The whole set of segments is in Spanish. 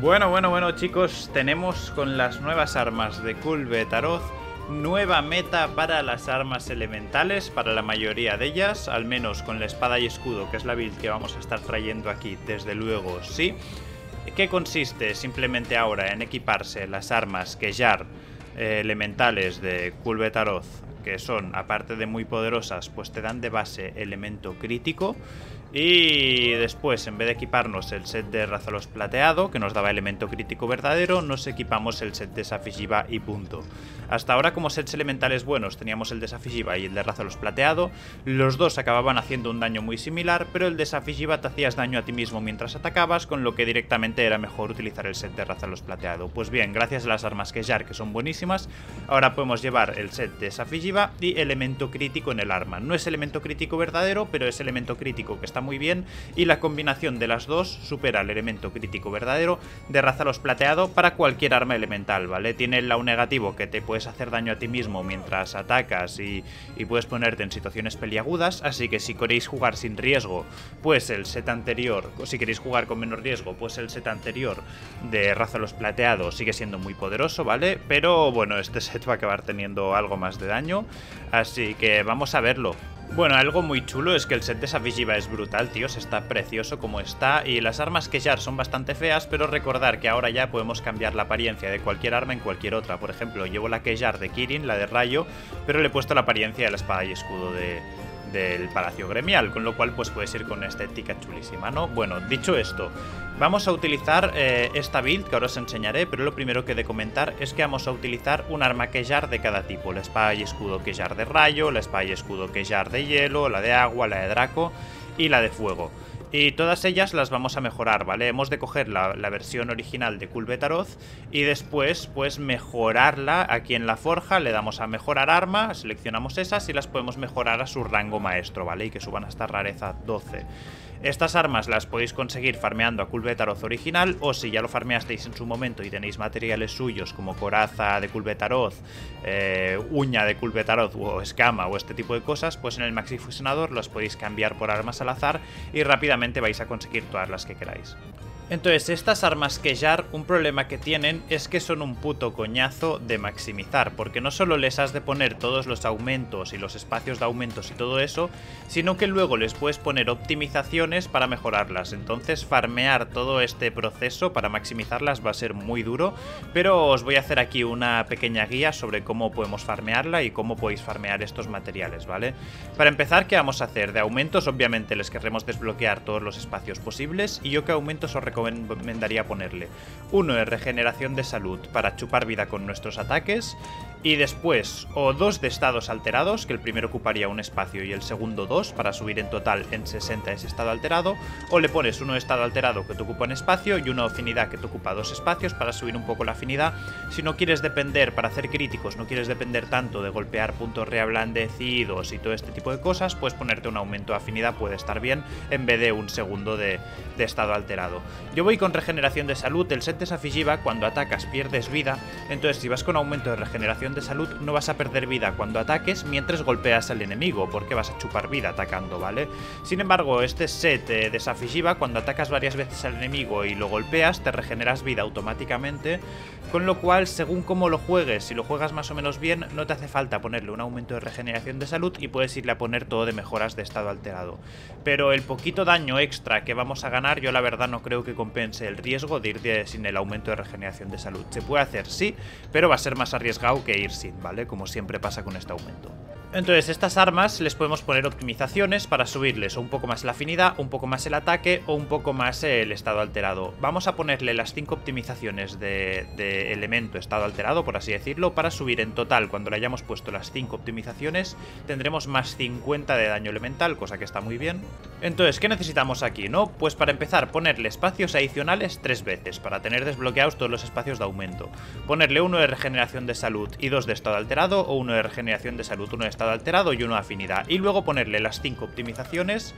Bueno, bueno, bueno chicos, tenemos con las nuevas armas de Kulbetaroth nueva meta para las armas elementales, para la mayoría de ellas, al menos con la espada y escudo, que es la build que vamos a estar trayendo aquí, desde luego, sí. ¿Qué consiste simplemente ahora en equiparse las armas Kejar eh, elementales de Kulbetaroth, que son, aparte de muy poderosas, pues te dan de base elemento crítico? Y después, en vez de equiparnos el set de Razalos plateado, que nos daba elemento crítico verdadero, nos equipamos el set de Safishiva y punto. Hasta ahora, como sets elementales buenos, teníamos el de y el de Razalos plateado. Los dos acababan haciendo un daño muy similar, pero el de te hacías daño a ti mismo mientras atacabas, con lo que directamente era mejor utilizar el set de Razalos plateado. Pues bien, gracias a las armas Kejar, que son buenísimas, ahora podemos llevar el set de Y elemento crítico en el arma. No es elemento crítico verdadero, pero es elemento crítico que está muy bien y la combinación de las dos supera el elemento crítico verdadero de Razalos plateado para cualquier arma elemental, ¿vale? Tiene el lado negativo que te puedes hacer daño a ti mismo mientras atacas y, puedes ponerte en situaciones peliagudas, así que si queréis jugar sin riesgo, pues el set anterior, o si queréis jugar con menos riesgo, pues el set anterior de Razalos plateado sigue siendo muy poderoso, ¿vale? Pero bueno, este set va a acabar teniendo algo más de daño, así que vamos a verlo. Bueno, algo muy chulo es que el set de Safijiva es brutal, tíos, está precioso como está y las armas que son bastante feas, pero recordar que ahora ya podemos cambiar la apariencia de cualquier arma en cualquier otra. Por ejemplo, llevo la Kejar de Kirin, la de Rayo, pero le he puesto la apariencia de la espada y escudo de, del Palacio Gremial, con lo cual pues puedes ir con esta estética chulísima, ¿no? Bueno, dicho esto, vamos a utilizar eh, esta build que ahora os enseñaré, pero lo primero que he de comentar es que vamos a utilizar un arma Kejar de cada tipo, la espada y escudo Kejar de rayo, la espada y escudo Kejar de hielo, la de agua, la de draco y la de fuego. Y todas ellas las vamos a mejorar, ¿vale? Hemos de coger la, versión original de Kulbetaroth y después, pues, mejorarla aquí en la forja. Le damos a mejorar arma, seleccionamos esas y las podemos mejorar a su rango maestro, ¿vale? Y que suban hasta rareza 12. Estas armas las podéis conseguir farmeando a Kulbetaroth original o si ya lo farmeasteis en su momento y tenéis materiales suyos como coraza de Kulbetaroth, eh, uña de Kulbetaroth o escama o este tipo de cosas, pues en el Maxi Fusionador las podéis cambiar por armas al azar y rápidamente vais a conseguir todas las que queráis. Entonces, estas armas Kejar, un problema que tienen es que son un puto coñazo de maximizar, porque no solo les has de poner todos los aumentos y los espacios de aumentos y todo eso, sino que luego les puedes poner optimizaciones para mejorarlas. Entonces, farmear todo este proceso para maximizarlas va a ser muy duro, pero os voy a hacer aquí una pequeña guía sobre cómo podemos farmearla y cómo podéis farmear estos materiales, ¿vale? Para empezar, ¿qué vamos a hacer? De aumentos, obviamente, les querremos desbloquear todos los espacios posibles, y yo que aumentos os recomiendo recomendaría ponerle. Uno de regeneración de salud para chupar vida con nuestros ataques. Y después, o dos de estados alterados, que el primero ocuparía un espacio y el segundo dos, para subir en total en 60 ese estado alterado. O le pones uno de estado alterado que te ocupa un espacio y una afinidad que te ocupa dos espacios para subir un poco la afinidad. Si no quieres depender, para hacer críticos, no quieres depender tanto de golpear puntos reablandecidos y todo este tipo de cosas, pues ponerte un aumento de afinidad puede estar bien en vez de un segundo de, de estado alterado. Yo voy con regeneración de salud, el set de Safijiva, cuando atacas pierdes vida, entonces si vas con aumento de regeneración de salud no vas a perder vida cuando ataques mientras golpeas al enemigo, porque vas a chupar vida atacando, ¿vale? Sin embargo, este set eh, de Safijiva, cuando atacas varias veces al enemigo y lo golpeas, te regeneras vida automáticamente, con lo cual, según cómo lo juegues, si lo juegas más o menos bien, no te hace falta ponerle un aumento de regeneración de salud y puedes irle a poner todo de mejoras de estado alterado. Pero el poquito daño extra que vamos a ganar, yo la verdad no creo que compense el riesgo de ir sin el aumento de regeneración de salud. Se puede hacer, sí, pero va a ser más arriesgado que sin, ¿vale? Como siempre pasa con este aumento. Entonces, estas armas les podemos poner optimizaciones para subirles un poco más la afinidad, un poco más el ataque o un poco más el estado alterado. Vamos a ponerle las 5 optimizaciones de, elemento estado alterado, por así decirlo, para subir en total, cuando le hayamos puesto las 5 optimizaciones, tendremos más 50 de daño elemental, cosa que está muy bien. Entonces, ¿qué necesitamos aquí, no? Pues para empezar, ponerle espacios adicionales tres veces, para tener desbloqueados todos los espacios de aumento. Ponerle uno de regeneración de salud y dos de estado alterado, o uno de regeneración de salud, uno de alterado y uno afinidad. Y luego ponerle las 5 optimizaciones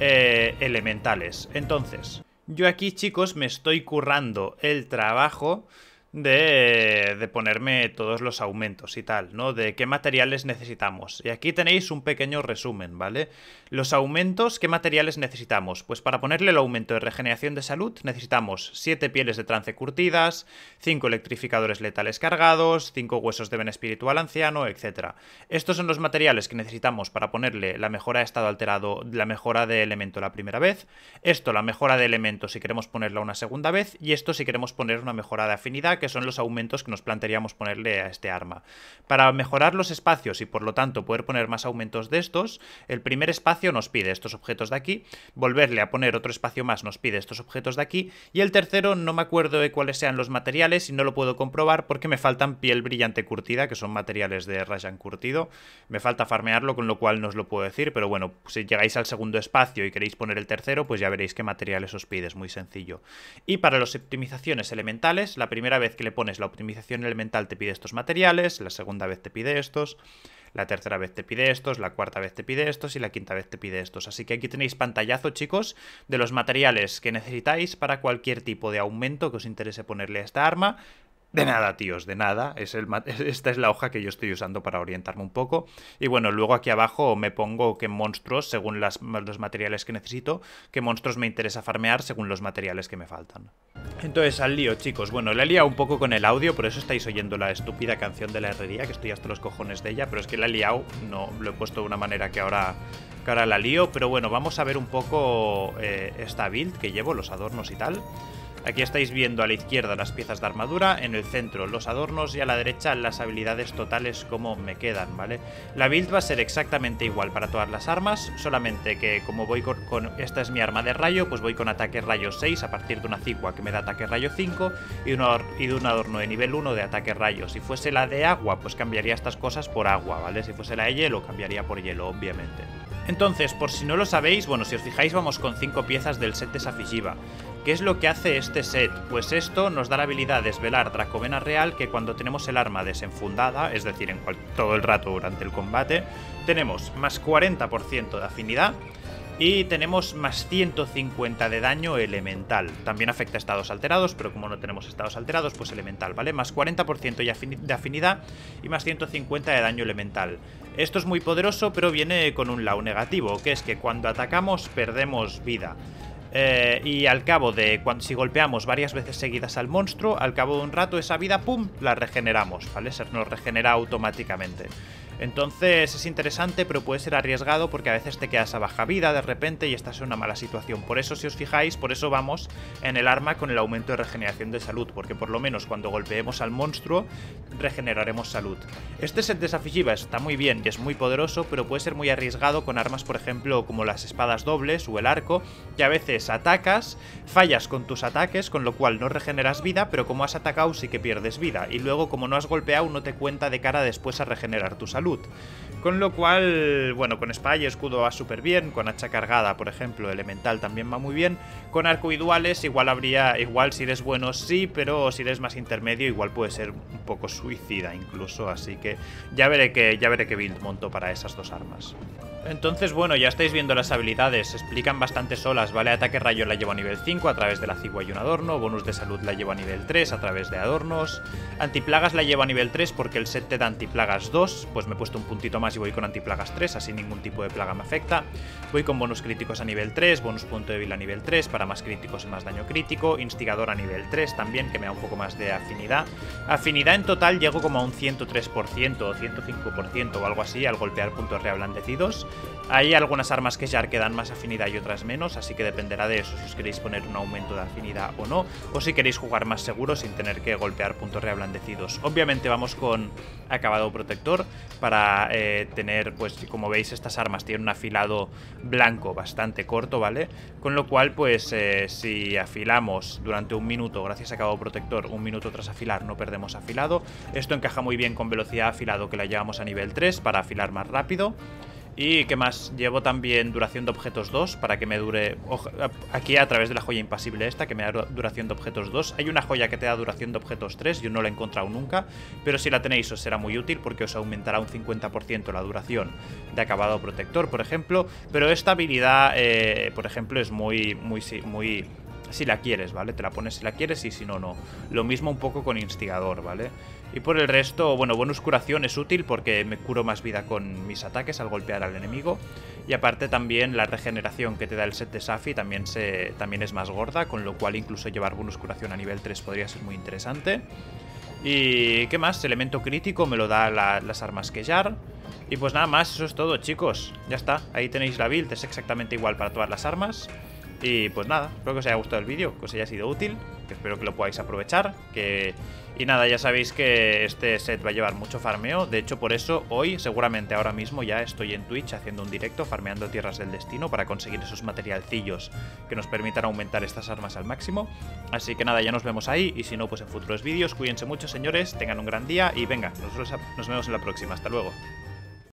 eh, elementales. Entonces, yo aquí, chicos, me estoy currando el trabajo de, de, ponerme todos los aumentos y tal, ¿no? De qué materiales necesitamos. Y aquí tenéis un pequeño resumen, ¿vale? Los aumentos, ¿qué materiales necesitamos? Pues para ponerle el aumento de regeneración de salud necesitamos 7 pieles de trance curtidas, 5 electrificadores letales cargados, 5 huesos de ben espiritual anciano, etc. Estos son los materiales que necesitamos para ponerle la mejora de estado alterado, la mejora de elemento la primera vez, esto la mejora de elemento si queremos ponerla una segunda vez, y esto si queremos poner una mejora de afinidad, que son los aumentos que nos plantearíamos ponerle a este arma. Para mejorar los espacios y por lo tanto poder poner más aumentos de estos, el primer espacio nos pide estos objetos de aquí, volverle a poner otro espacio más nos pide estos objetos de aquí, y el tercero no me acuerdo de cuáles sean los materiales y no lo puedo comprobar porque me faltan piel brillante curtida, que son materiales de Rayan curtido, me falta farmearlo, con lo cual no os lo puedo decir, pero bueno, si llegáis al segundo espacio y queréis poner el tercero, pues ya veréis qué materiales os pide, es muy sencillo. Y para las optimizaciones elementales, la primera vez que le pones la optimización elemental te pide estos materiales, la segunda vez te pide estos, la tercera vez te pide estos, la cuarta vez te pide estos y la quinta vez te pide estos. Así que aquí tenéis pantallazo, chicos, de los materiales que necesitáis para cualquier tipo de aumento que os interese ponerle a esta arma. De nada, tíos, de nada. Es el, esta es la hoja que yo estoy usando para orientarme un poco. Y bueno, luego aquí abajo me pongo qué monstruos, según los materiales que necesito, qué monstruos me interesa farmear según los materiales que me faltan. Entonces, al lío, chicos. Bueno, le he liado un poco con el audio, por eso estáis oyendo la estúpida canción de la herrería, que estoy hasta los cojones de ella, pero es que la he liado, no lo he puesto de una manera que ahora, que ahora la lío. Pero bueno, vamos a ver un poco eh, esta build que llevo, los adornos y tal. Aquí estáis viendo a la izquierda las piezas de armadura, en el centro los adornos y a la derecha las habilidades totales como me quedan, ¿vale? La build va a ser exactamente igual para todas las armas, solamente que como voy con, esta es mi arma de rayo, pues voy con ataque rayo 6 a partir de una cigua que me da ataque rayo 5 y, y de un adorno de nivel 1 de ataque rayo. Si fuese la de agua, pues cambiaría estas cosas por agua, ¿vale? Si fuese la de hielo, cambiaría por hielo, obviamente. Entonces, por si no lo sabéis, bueno, si os fijáis vamos con 5 piezas del set de Safijiva. ¿Qué es lo que hace este set? Pues esto nos da la habilidad de desvelar Dracovena Real que cuando tenemos el arma desenfundada, es decir, todo el rato durante el combate, tenemos más 40% de afinidad y tenemos más 150 de daño elemental. También afecta a estados alterados, pero como no tenemos estados alterados, pues elemental, ¿vale? Más 40% de afinidad y más 150 de daño elemental. Esto es muy poderoso, pero viene con un lado negativo, que es que cuando atacamos perdemos vida. Eh, y al cabo de cuando si golpeamos varias veces seguidas al monstruo, al cabo de un rato esa vida, ¡pum!, la regeneramos, ¿vale? Se nos regenera automáticamente. Entonces es interesante, pero puede ser arriesgado porque a veces te quedas a baja vida de repente y estás en una mala situación. Por eso, si os fijáis, por eso vamos en el arma con el aumento de regeneración de salud, porque por lo menos cuando golpeemos al monstruo, regeneraremos salud. Este set de Safijiva está muy bien y es muy poderoso, pero puede ser muy arriesgado con armas, por ejemplo, como las espadas dobles o el arco, que a veces atacas, fallas con tus ataques, con lo cual no regeneras vida, pero como has atacado sí que pierdes vida, y luego como no has golpeado no te cuenta de cara después a regenerar tu salud. Con lo cual, bueno, con espada y escudo va súper bien, con hacha cargada, por ejemplo, elemental también va muy bien. Con arco y duales igual habría, igual si eres bueno sí, pero si eres más intermedio igual puede ser un poco suicida incluso, así que ya veré que, ya veré qué build monto para esas dos armas. Entonces, bueno, ya estáis viendo las habilidades, se explican bastante solas, ¿vale? Ataque rayo la llevo a nivel 5 a través de la cigua y un adorno, bonus de salud la llevo a nivel 3 a través de adornos, antiplagas la llevo a nivel 3 porque el set te da antiplagas 2, pues me he puesto un puntito más y voy con antiplagas 3, así ningún tipo de plaga me afecta. Voy con bonus críticos a nivel 3, bonus punto débil a nivel 3 para más críticos y más daño crítico, instigador a nivel 3 también, que me da un poco más de afinidad. Afinidad en total llego como a un 103% o 105% o algo así al golpear puntos reablandecidos. Hay algunas armas que ya que dan más afinidad y otras menos, así que dependerá de eso, si os queréis poner un aumento de afinidad o no, o si queréis jugar más seguro sin tener que golpear puntos reablandecidos. Obviamente vamos con acabado protector para eh, tener, pues como veis estas armas tienen un afilado blanco bastante corto, ¿vale? Con lo cual, pues eh, si afilamos durante un minuto, gracias a acabado protector, un minuto tras afilar no perdemos afilado. Esto encaja muy bien con velocidad afilado que la llevamos a nivel 3 para afilar más rápido. Y qué más, llevo también duración de objetos 2 para que me dure... Aquí a través de la joya impasible esta, que me da duración de objetos 2. Hay una joya que te da duración de objetos 3, yo no la he encontrado nunca, pero si la tenéis os será muy útil porque os aumentará un 50% la duración de acabado protector, por ejemplo. Pero esta habilidad, eh, por ejemplo, es muy, muy, muy si la quieres, ¿vale? Te la pones si la quieres y si no, no. Lo mismo un poco con instigador, ¿vale? Y por el resto, bueno, bonus curación es útil porque me curo más vida con mis ataques al golpear al enemigo. Y aparte también la regeneración que te da el set de Safi también, se, también es más gorda, con lo cual incluso llevar bonus curación a nivel 3 podría ser muy interesante. Y ¿qué más? Elemento crítico me lo da las armas que Jar. Y pues nada más, eso es todo chicos. Ya está, ahí tenéis la build, es exactamente igual para todas las armas. Y pues nada, espero que os haya gustado el vídeo, que os haya sido útil, que espero que lo podáis aprovechar, que... Y nada, ya sabéis que este set va a llevar mucho farmeo, de hecho por eso hoy, seguramente ahora mismo ya estoy en Twitch haciendo un directo farmeando tierras del destino para conseguir esos materialcillos que nos permitan aumentar estas armas al máximo. Así que nada, ya nos vemos ahí y si no pues en futuros vídeos, cuídense mucho señores, tengan un gran día y venga, nos vemos en la próxima, hasta luego.